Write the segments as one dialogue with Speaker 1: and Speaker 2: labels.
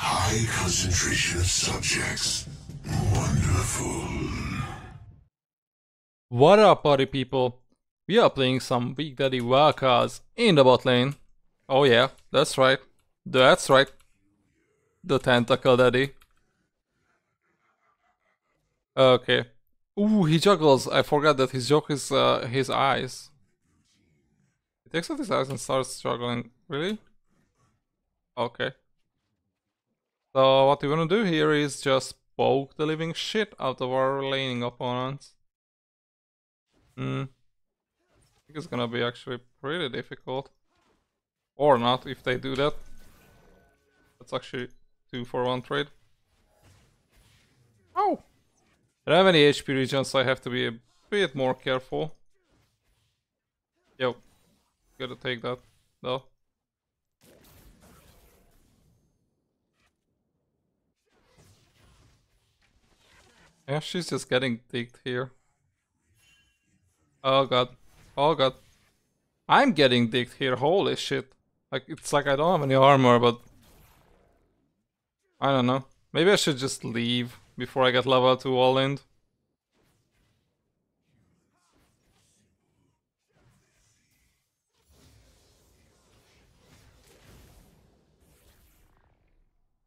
Speaker 1: High concentration of subjects. Wonderful.
Speaker 2: What up, party people? We are playing some Big Daddy Vel'Koz in the bot lane. Oh yeah, that's right. That's right. The Tentacle Daddy. Okay. Ooh, he juggles. I forgot that his joke is uh, his eyes. He takes out his eyes and starts juggling. Really? Okay. So what we wanna do here is just poke the living shit out of our laning opponents. Hmm. I think it's gonna be actually pretty difficult. Or not, if they do that. That's actually two for one trade. Oh! I don't have any HP regen, so I have to be a bit more careful. Yep. Gotta take that, though. Yeah, she's just getting digged here. Oh god. Oh god. I'm getting digged here, holy shit. Like, it's like I don't have any armor, but... I don't know. Maybe I should just leave before I get level 2 all in.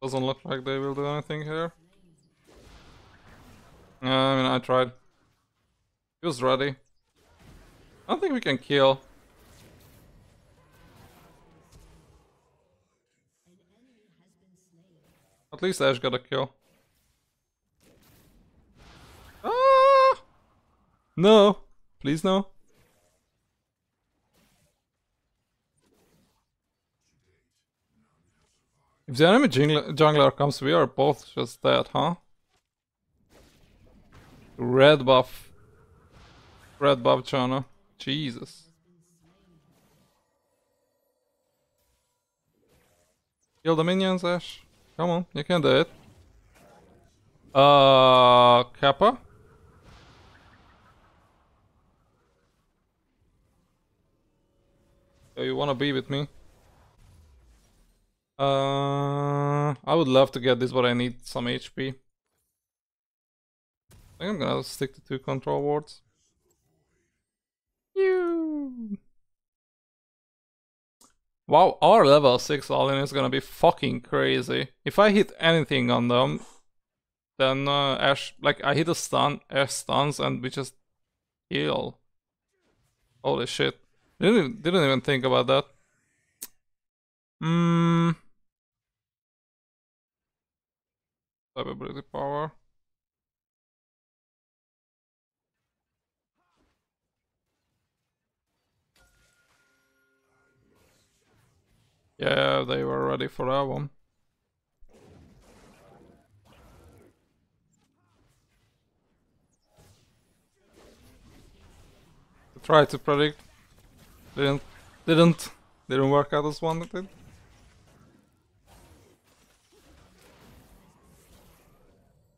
Speaker 2: Doesn't look like they will do anything here. Yeah, I mean, I tried. He was ready. I don't think we can kill. At least Ashe got a kill. Ah! No! Please no. If the enemy jungler comes, we are both just dead, huh? Red buff. Red buff Chana. Jesus. Kill the minions, Ashe. Come on, you can do it. Uh, Kappa? Oh, you wanna be with me? Uh, I would love to get this, but I need some HP. I think I'm gonna stick to two control wards. You. Wow, our level 6 all-in is gonna be fucking crazy. If I hit anything on them, then uh, Ashe, like I hit a stun, Ashe stuns, and we just heal. Holy shit. Didn't, didn't even think about that. Hmm. Ability power. Yeah, they were ready for that one. Try to predict. Didn't didn't didn't work out as wanted.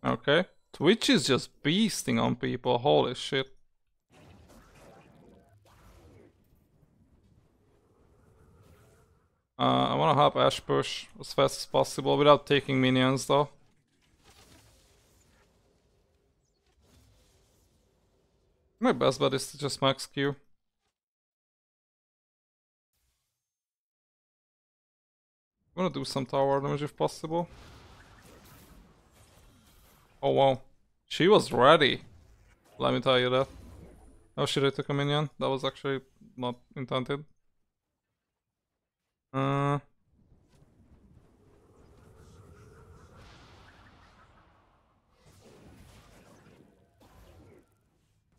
Speaker 2: Okay. Twitch is just beasting on people, holy shit. Uh, I wanna help Ashe push as fast as possible without taking minions though. My best bet is to just max Q. I'm gonna do some tower damage if possible. Oh wow. She was ready. Let me tell you that. Oh shit, I took a minion. That was actually not intended. Uh,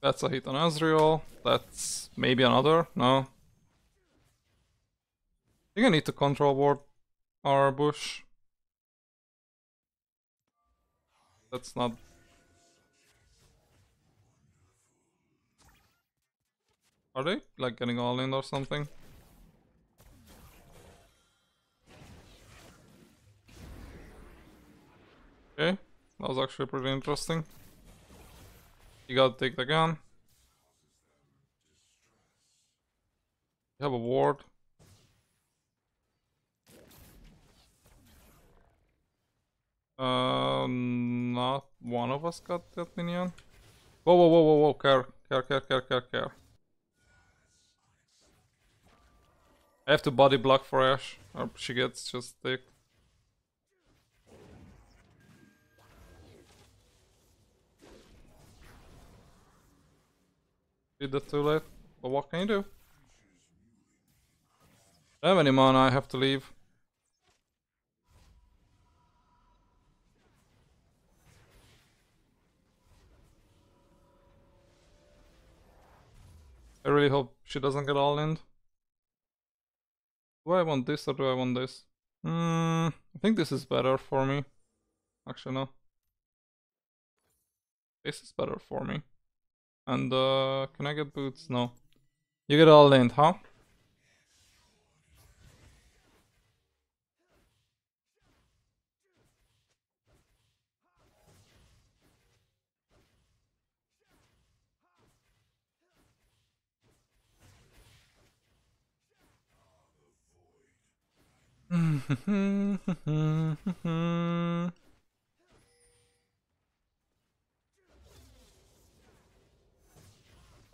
Speaker 2: that's a hit on Ezreal. That's maybe another. No. Think I need to control ward our bush. That's not... Are they like getting all in or something? Okay, that was actually pretty interesting. You gotta take the gun. You have a ward. Uh, not one of us got that minion. Whoa, whoa, whoa, whoa, whoa, care, care, care, care, care, care. I have to body block for Ashe, or she gets just sticked. Did that too late, but what can you do? I have any mana, I have to leave. I really hope she doesn't get all in. Do I want this or do I want this? Hmm, I think this is better for me. Actually, no. This is better for me. And, uh, can I get boots? No. You get all in, huh?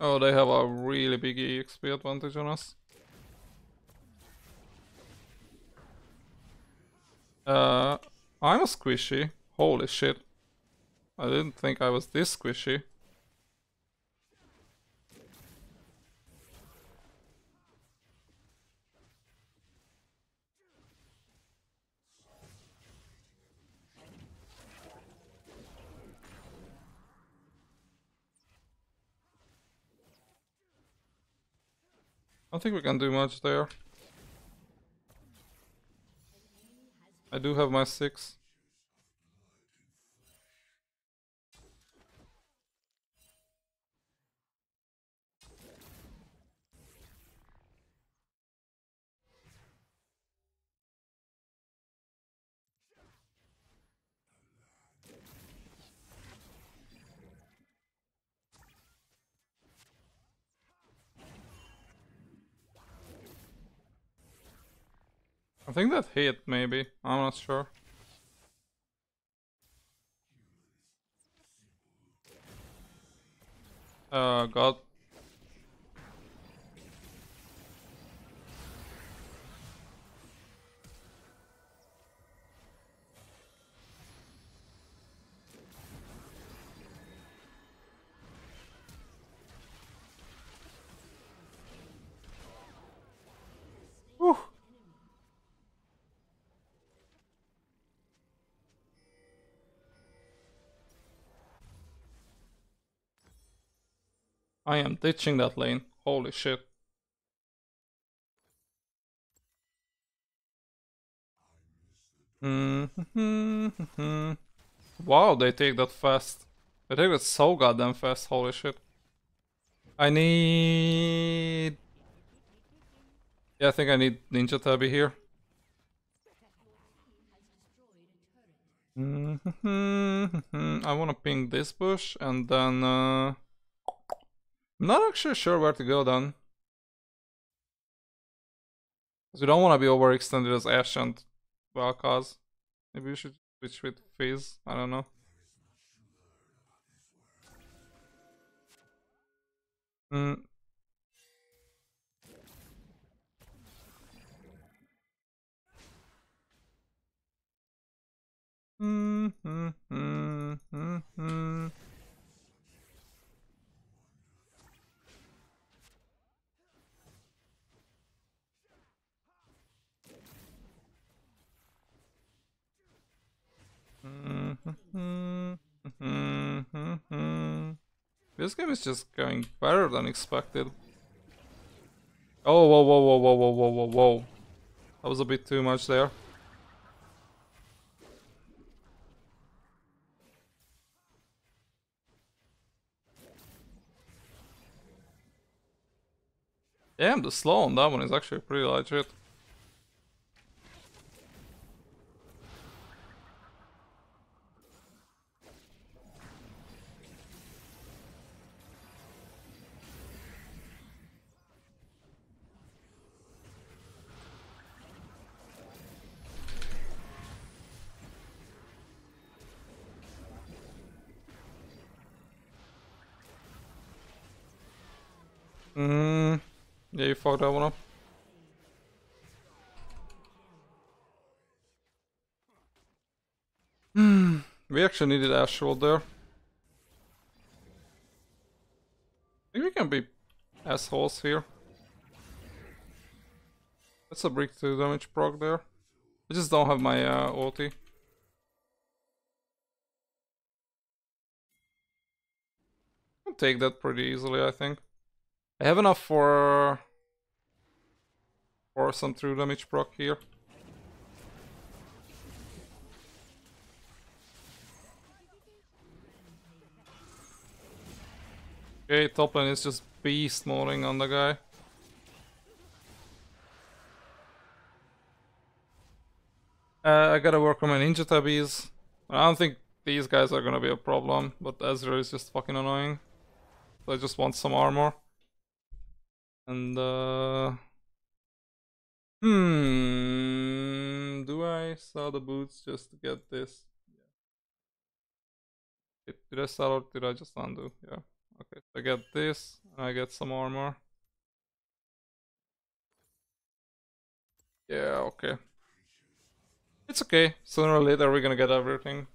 Speaker 2: oh, they have a really big EXP advantage on us. Uh, I'm a squishy. Holy shit. I didn't think I was this squishy. I don't think we can do much there. I do have my six. I think that hit, maybe. I'm not sure. Uh, God. I am ditching that lane. Holy shit. Mm-hmm. wow, they take that fast. They take that so goddamn fast, holy shit. I need... Yeah, I think I need Ninja Tabi here. Mm-hmm. I wanna ping this bush and then... Uh... I'm not actually sure where to go then. Because we don't want to be overextended as Ashe and Vel'Koz. Maybe we should switch with Fizz, I don't know. Hmm. Hmm, hmm, hmm, hmm, hmm. Mm-hmm. This game is just going better than expected. Oh, whoa, whoa, whoa, whoa, whoa, whoa, whoa, whoa. That was a bit too much there. Damn, the slow on that one is actually pretty legit. Hmm, we actually needed Ashwell there. I think we can be assholes here. That's a brick to damage proc there. I just don't have my uh, ulti. I'll take that pretty easily, I think. I have enough for for some true damage proc here. Okay, top lane is just beast moding on the guy. Uh, I gotta work on my Ninja Tabis. I don't think these guys are gonna be a problem, but Ezreal is just fucking annoying. So I just want some armor. And uh Hmm do I sell the boots just to get this? Yeah. Did I sell or did I just undo? Yeah. Okay, so I get this, and I get some armor. Yeah, okay. It's okay. Sooner or later we're gonna get everything.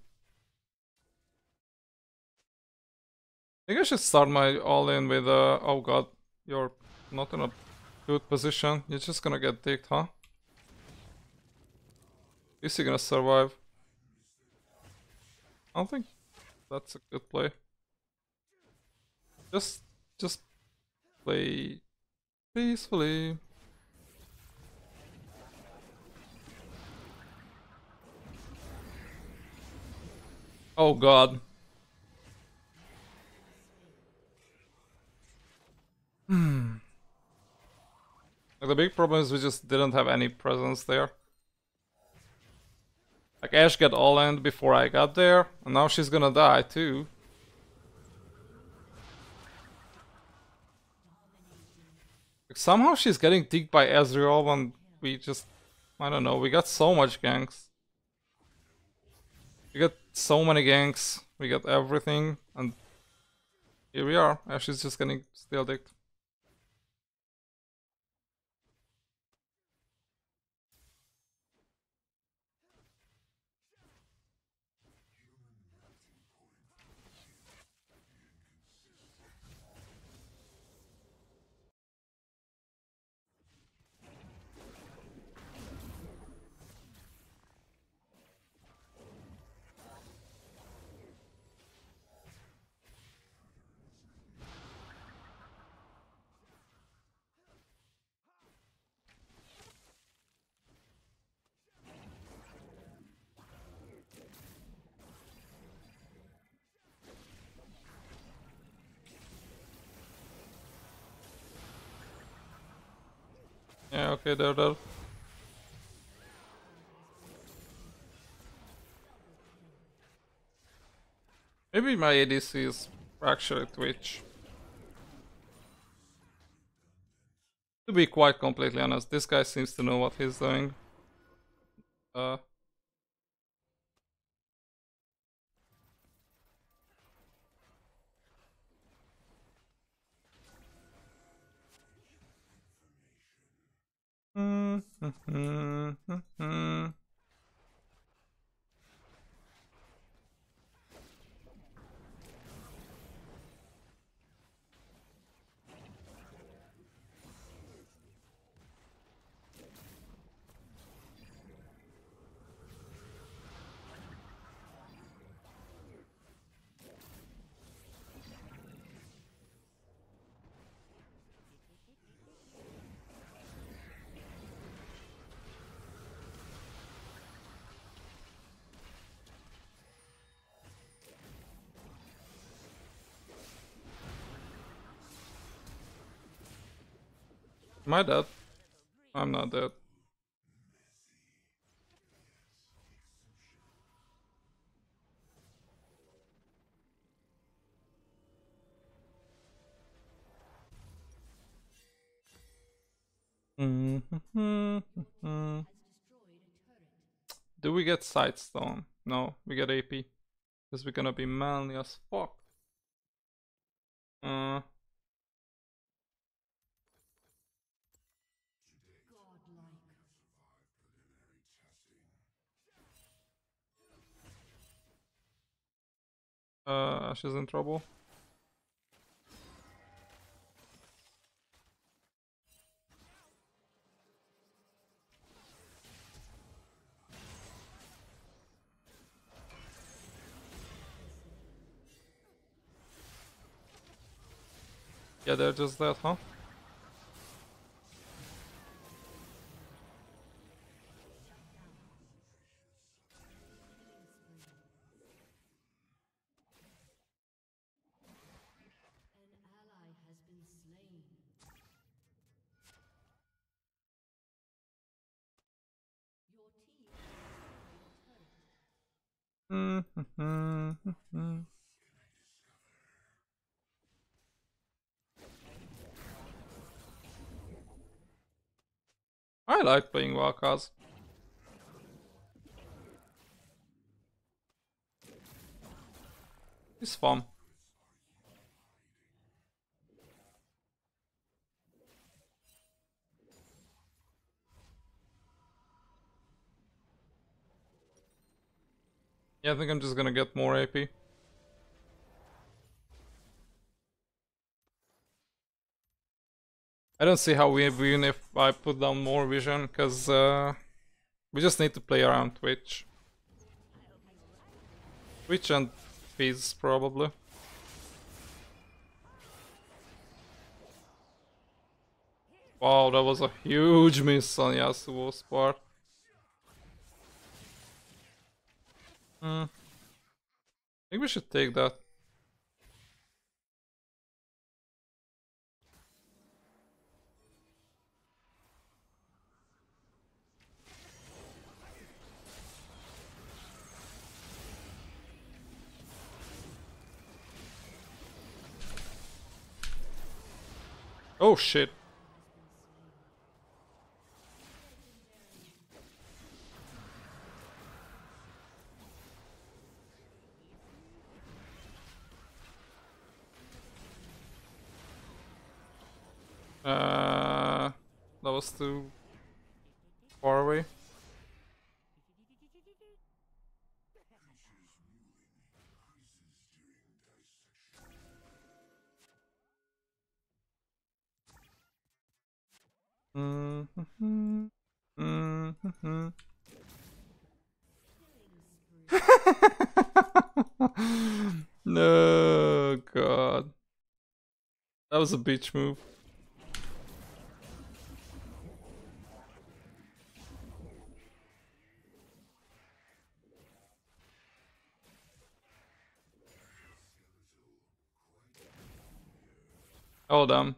Speaker 2: I think I should start my all-in with, uh, oh god, you're not in a good position. You're just gonna get dicked, huh? Is he gonna survive? I don't think that's a good play. Just, just play peacefully. Oh god. Hmm. Like the big problem is we just didn't have any presence there. Like Ashe got all end before I got there, and now she's gonna die too. Like somehow she's getting digged by Ezreal when we just... I don't know, we got so much ganks. We got so many ganks, we got everything, and here we are. Ashe is just getting still dicked. Okay, there, there. Maybe my ADC is actually Twitch. To be quite completely honest, this guy seems to know what he's doing. Mm-hmm. Mm-hmm. Am I dead? I'm not dead. Do we get Sightstone? No, we get AP. Because we're gonna be manly as fuck. Uh, Uh, she's in trouble. Yeah, they're just that, huh? I like playing Vel'Koz. It's fun. Yeah, I think I'm just gonna get more AP. I don't see how we win if I put down more vision, because uh, we just need to play around Twitch. Twitch and Fizz, probably. Wow, that was a huge miss on Yasuo's part. Hmm. I think we should take that. Oh shit. That was a bitch move. Oh damn.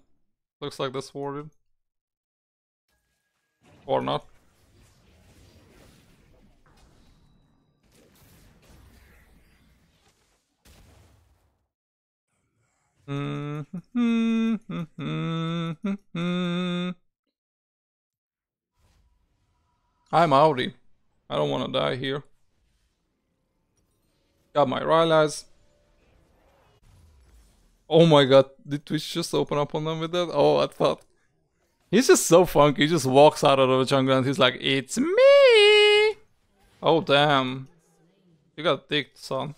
Speaker 2: Looks like that's warded. Or not. Mm-hmm. I'm outie. I don't want to die here. Got my Rylai's. Oh my god, did Twitch just open up on them with that? Oh, I thought. He's just so funky. He just walks out of the jungle and he's like, It's me! Oh, damn. You got dicked, son.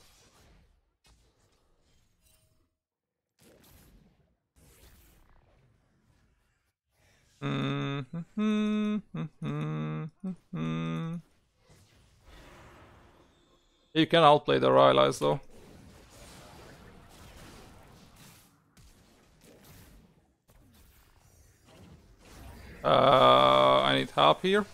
Speaker 2: You can outplay the Rylai's though. Uh, I need help here.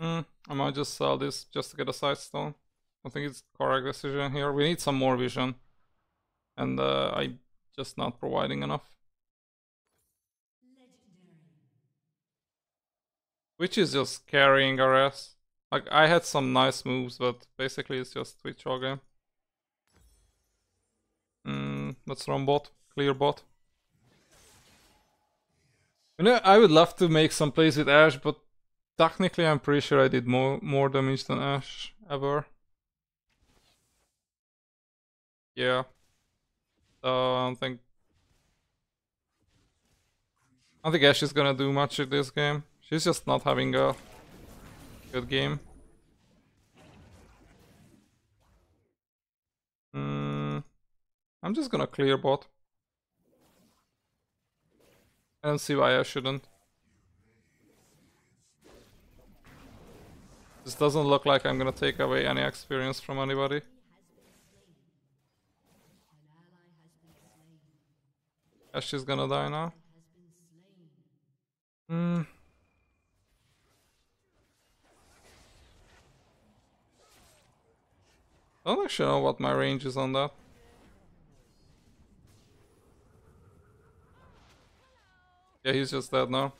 Speaker 2: Hmm, I might just sell this just to get a Sightstone. I think it's correct decision here. We need some more vision. And uh, I just not providing enough. Which is just carrying our ass. Like I had some nice moves, but basically it's just Twitch all game. Mm, let's run bot, clear bot. You know, I would love to make some plays with Ashe, but technically I'm pretty sure I did more more damage than Ashe ever. Yeah. So I don't think I don't think Ashe is gonna do much in this game. She's just not having a good game. Mm, I'm just gonna clear bot. I don't see why I shouldn't. This doesn't look like I'm gonna take away any experience from anybody. Ashe is gonna die now. Hmm. I don't actually know what my range is on that. Yeah, he's just dead now.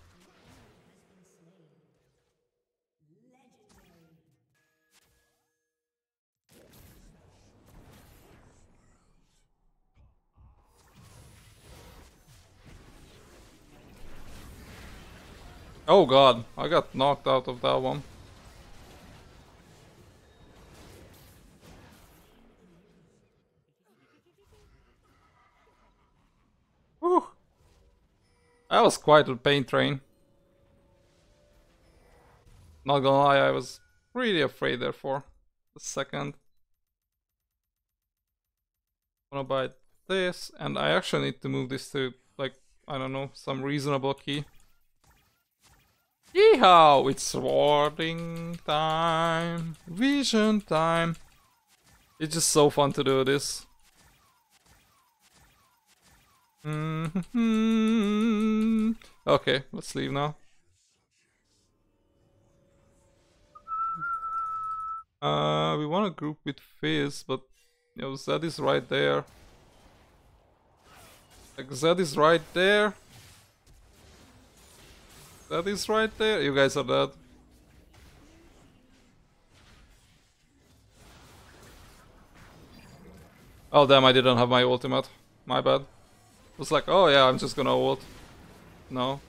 Speaker 2: Oh god, I got knocked out of that one. Whew. That was quite a pain train. Not gonna lie, I was really afraid there for a second. I'm gonna buy this, and I actually need to move this to, like, I don't know, some reasonable key. Yeehaw! It's swording time, vision time. It's just so fun to do this. hmm Okay, let's leave now. Uh, we want to group with Fizz, but you know, Zed is right there. Like Zed is right there. That is right there. You guys are dead. Oh damn, I didn't have my ultimate. My bad. It was like, oh yeah, I'm just gonna ult. No.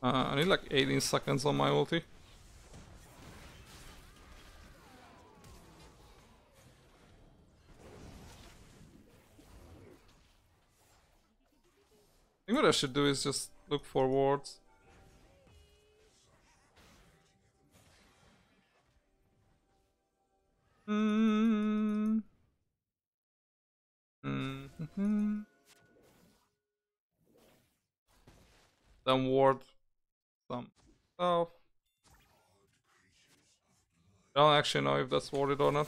Speaker 2: Uh, I need like 18 seconds on my ulti. Think what I should do is just look for wards. Mm. Mm-hmm. Then ward some stuff. I don't actually know if that's warded or not.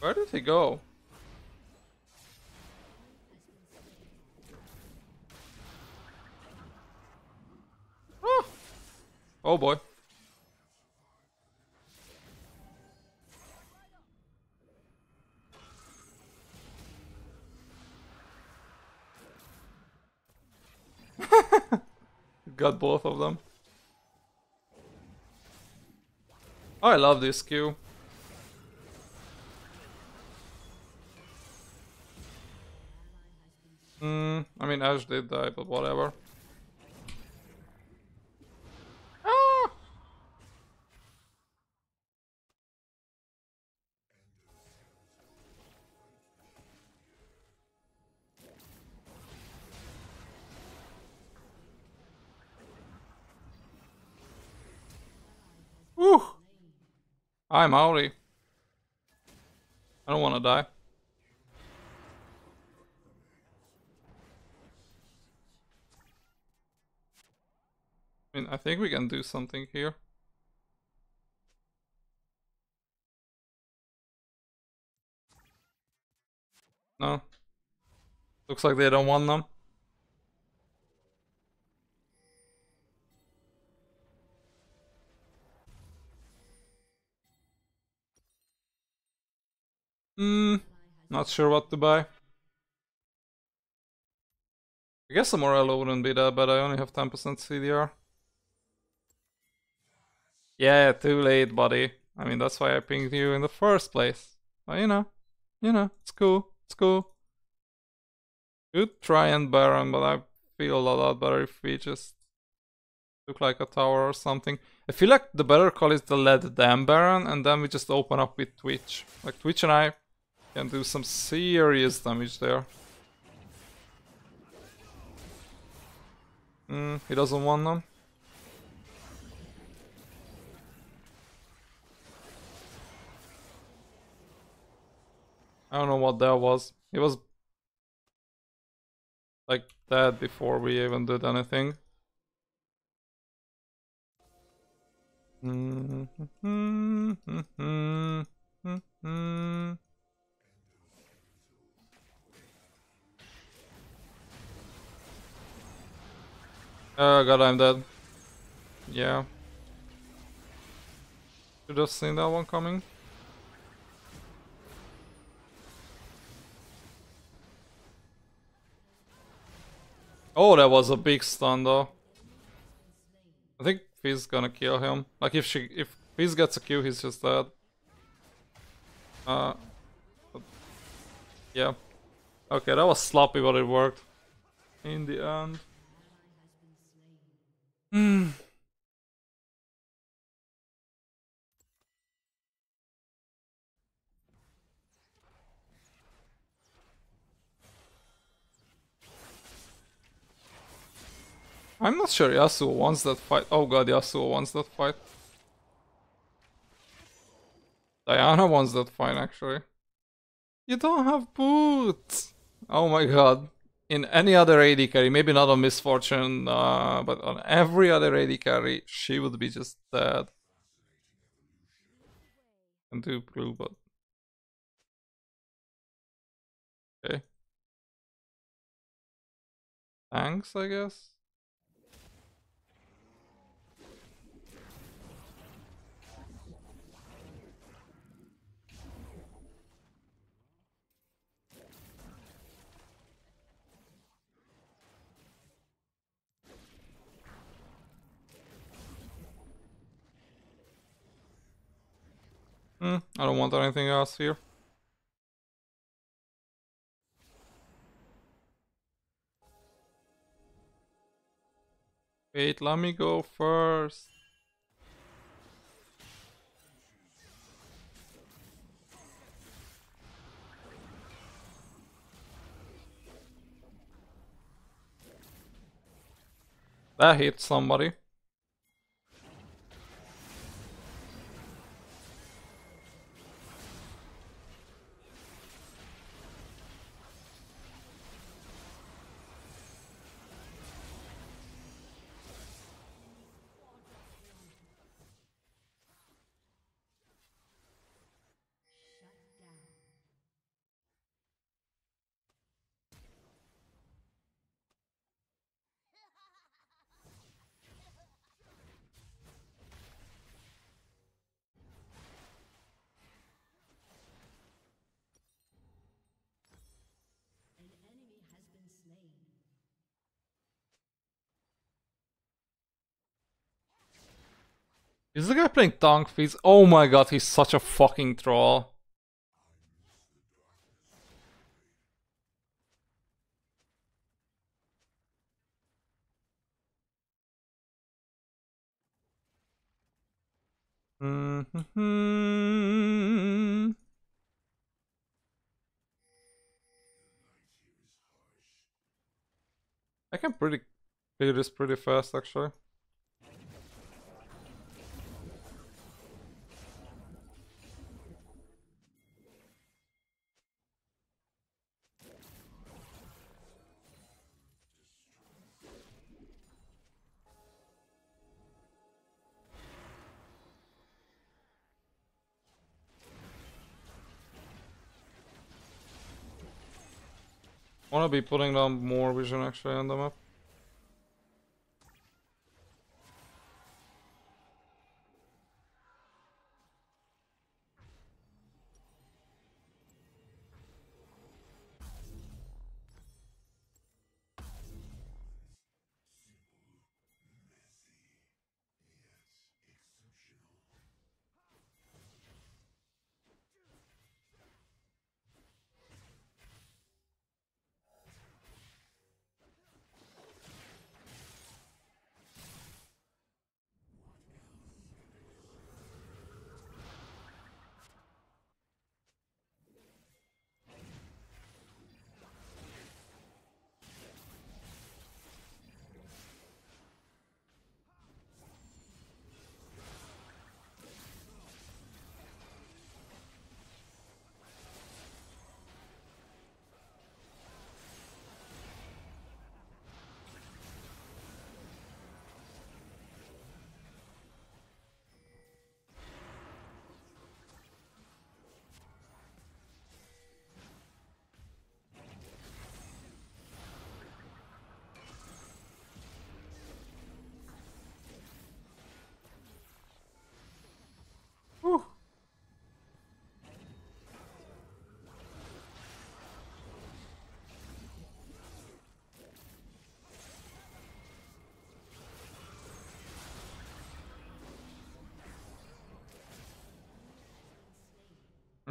Speaker 2: Where did he go? Oh boy. Got both of them. I love this queue. Hmm, I mean Ashe did die, but whatever. I'm. I don't want to die. I mean, I think we can do something here. No. Looks like they don't want them. Hmm, not sure what to buy. I guess the Morello wouldn't be that bad, I only have 10% CDR. Yeah, too late, buddy. I mean, that's why I pinged you in the first place. But you know, you know, it's cool, it's cool. Good try and Baron, but I feel a lot better if we just look like a tower or something. I feel like the better call is the let them Baron, and then we just open up with Twitch. Like Twitch and I can do some serious damage there. Hmm, he doesn't want them. I don't know what that was. It was like that before we even did anything. Mm-hmm. Mm-hmm. Mm-hmm. Oh god, I'm dead. Yeah. Should have seen that one coming. Oh, that was a big stun though. I think Fizz gonna kill him. Like if she if Fizz gets a kill, he's just dead. Uh, yeah. Okay, that was sloppy, but it worked. In the end. Hmm. I'm not sure Yasuo wants that fight. Oh god, Yasuo wants that fight. Diana wants that fight actually. You don't have boots! Oh my god. In any other AD carry, maybe not on Miss Fortune, uh, but on every other AD carry, she would be just dead. And do blue, but... Okay. Thanks, I guess. Hmm, I don't want anything else here. Wait, let me go first. That hit somebody. Is the guy playing Tank Fizz? Oh my god, he's such a fucking troll. Mhm. I can pretty do this pretty fast actually. Wanna be putting down more vision actually on the map.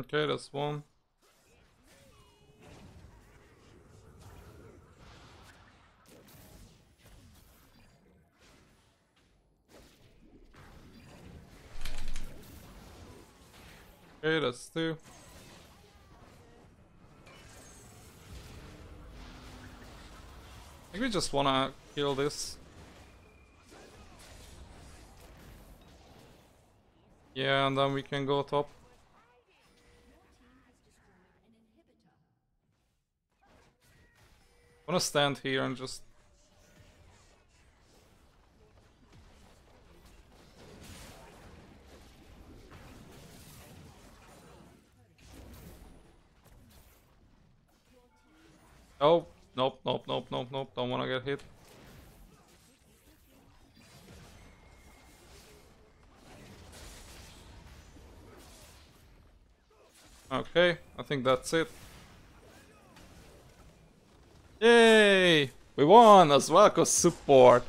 Speaker 2: Okay, that's one. Okay, that's two. I think we just wanna kill this. Yeah, and then we can go top. I'm gonna stand here and just Oh, nope, nope, nope, nope, nope, don't wanna get hit. Okay, I think that's it. Yay! We won as Vel'Koz support.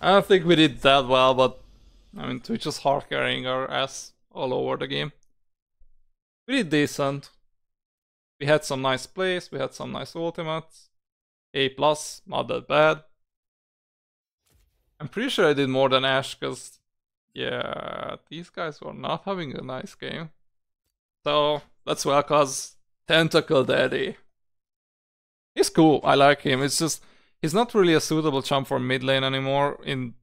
Speaker 2: I don't think we did that well, but I mean Twitch is hard carrying our ass all over the game. Did decent. We had some nice plays, we had some nice ultimates. A plus, not that bad. I'm pretty sure I did more than Ashe because yeah, these guys were not having a nice game. So that's Vel'Koz Tentacle Daddy. He's cool. I like him. It's just he's not really a suitable champ for mid lane anymore, in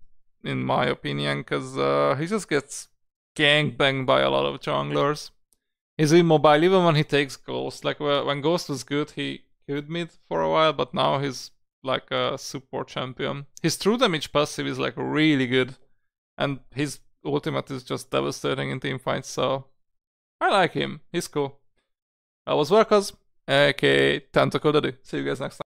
Speaker 2: in my opinion, because uh, he just gets gang banged by a lot of junglers. He's immobile even when he takes Ghost. Like when Ghost was good, he could mid for a while, but now he's like a support champion. His true damage passive is like really good, and his ultimate is just devastating in team fights. So I like him. He's cool. That was Vel'Koz, aka Tentacle Daddy. See you guys next time.